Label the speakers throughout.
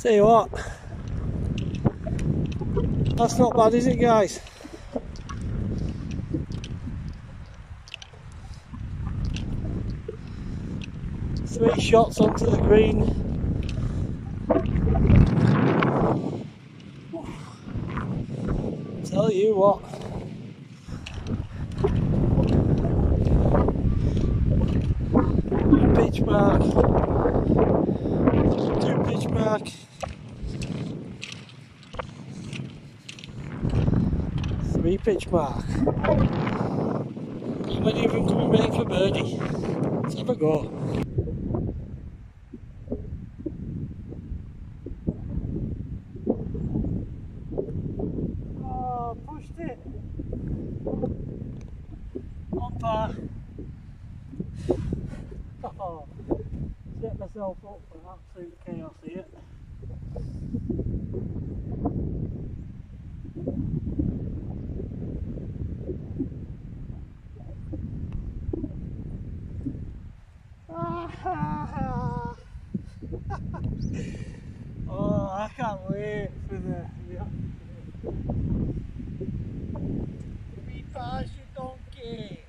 Speaker 1: Tell you what, that's not bad, is it, guys? Three shots onto the green. Tell you what. Pitch mark. Two pitch mark. Three pitch mark. How many of them can we for birdie? Let's have a go. Oh. Oh, set myself up for absolute chaos here. oh, I can't wait for the. the we pass you donkey.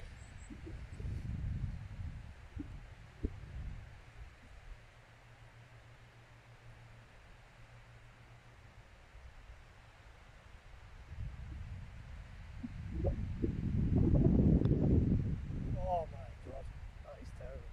Speaker 1: Oh my god, that is terrible.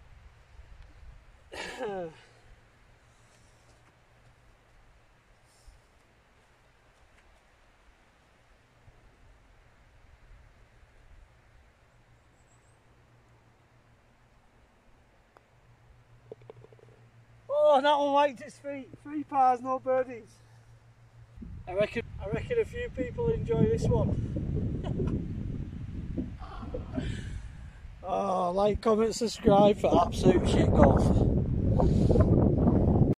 Speaker 1: Oh, that one wiped its feet. Three pars, no birdies. I reckon. I reckon a few people enjoy this one. oh, like, comment, subscribe for absolute shit golf.